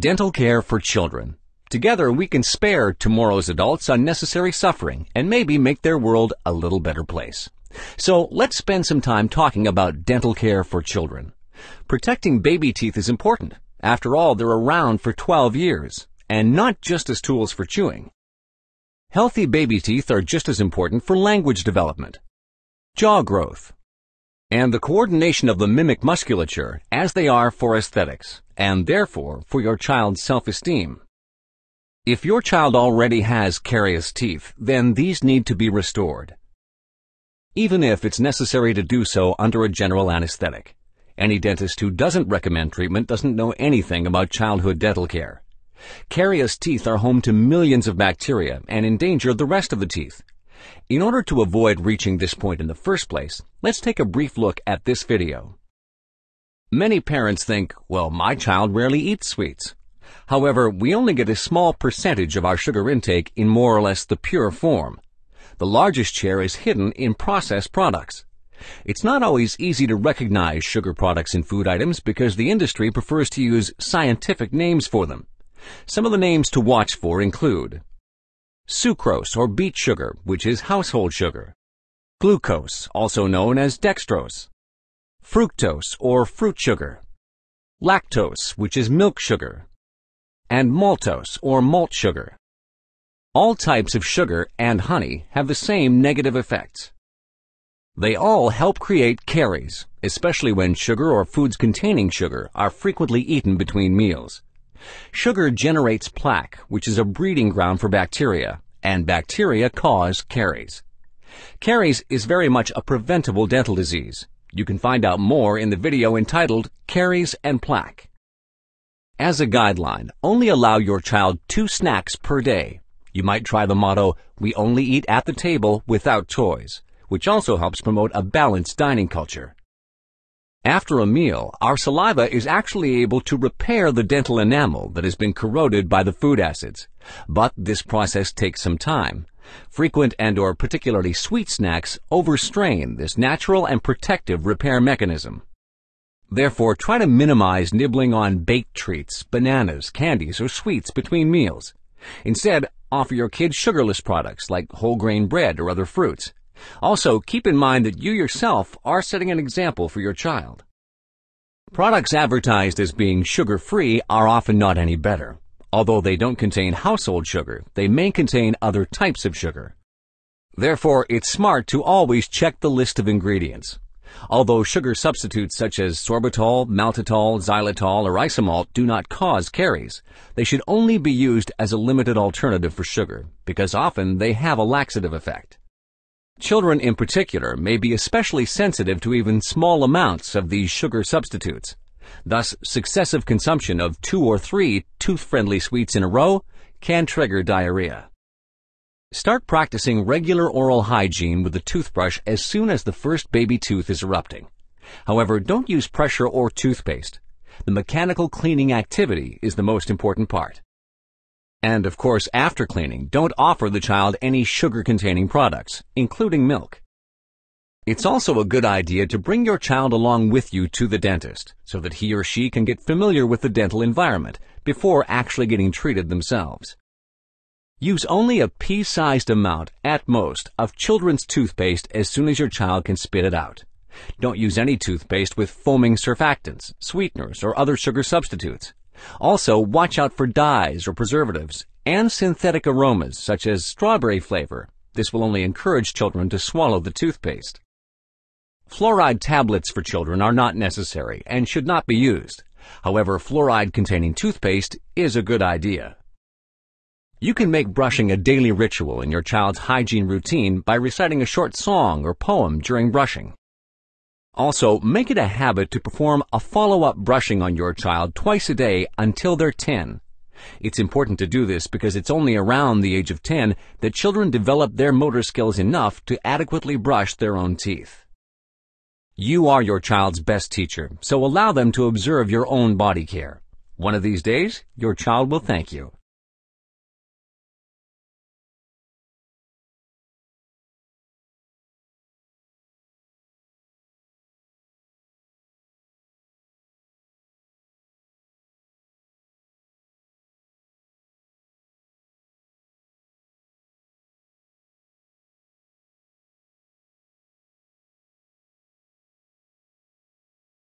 Dental care for children. Together we can spare tomorrow's adults unnecessary suffering and maybe make their world a little better place. So let's spend some time talking about dental care for children. Protecting baby teeth is important. After all, they're around for 12 years, and not just as tools for chewing. Healthy baby teeth are just as important for language development, jaw growth, and the coordination of the mimic musculature as they are for aesthetics, and therefore for your child's self-esteem. If your child already has carious teeth, then these need to be restored. Even if it's necessary to do so under a general anesthetic. Any dentist who doesn't recommend treatment doesn't know anything about childhood dental care. Carious teeth are home to millions of bacteria and endanger the rest of the teeth. In order to avoid reaching this point in the first place, let's take a brief look at this video. Many parents think, well, my child rarely eats sweets. However, we only get a small percentage of our sugar intake in more or less the pure form. The largest share is hidden in processed products. It's not always easy to recognize sugar products in food items because the industry prefers to use scientific names for them. Some of the names to watch for include sucrose or beet sugar, which is household sugar, glucose, also known as dextrose, fructose or fruit sugar, lactose, which is milk sugar, and maltose or malt sugar. All types of sugar and honey have the same negative effects. They all help create caries, especially when sugar or foods containing sugar are frequently eaten between meals. Sugar generates plaque, which is a breeding ground for bacteria, and bacteria cause caries. Caries is very much a preventable dental disease. You can find out more in the video entitled Caries and Plaque. As a guideline, only allow your child two snacks per day. You might try the motto, we only eat at the table without toys, which also helps promote a balanced dining culture. After a meal, our saliva is actually able to repair the dental enamel that has been corroded by the food acids. But this process takes some time. Frequent and or particularly sweet snacks overstrain this natural and protective repair mechanism. Therefore, try to minimize nibbling on baked treats, bananas, candies, or sweets between meals. Instead, offer your kids sugarless products like whole grain bread or other fruits. Also, keep in mind that you yourself are setting an example for your child. Products advertised as being sugar-free are often not any better. Although they don't contain household sugar, they may contain other types of sugar. Therefore, it's smart to always check the list of ingredients. Although sugar substitutes such as sorbitol, maltitol, xylitol, or isomalt do not cause caries, they should only be used as a limited alternative for sugar, because often they have a laxative effect. Children in particular may be especially sensitive to even small amounts of these sugar substitutes. Thus, successive consumption of two or three tooth-friendly sweets in a row can trigger diarrhea. Start practicing regular oral hygiene with the toothbrush as soon as the first baby tooth is erupting. However, don't use pressure or toothpaste. The mechanical cleaning activity is the most important part. And of course, after cleaning, don't offer the child any sugar-containing products, including milk. It's also a good idea to bring your child along with you to the dentist so that he or she can get familiar with the dental environment before actually getting treated themselves. Use only a pea-sized amount, at most, of children's toothpaste as soon as your child can spit it out. Don't use any toothpaste with foaming surfactants, sweeteners, or other sugar substitutes. Also, watch out for dyes or preservatives and synthetic aromas such as strawberry flavor. This will only encourage children to swallow the toothpaste. Fluoride tablets for children are not necessary and should not be used. However, fluoride-containing toothpaste is a good idea. You can make brushing a daily ritual in your child's hygiene routine by reciting a short song or poem during brushing. Also, make it a habit to perform a follow-up brushing on your child twice a day until they're 10. It's important to do this because it's only around the age of 10 that children develop their motor skills enough to adequately brush their own teeth. You are your child's best teacher, so allow them to observe your own body care. One of these days, your child will thank you.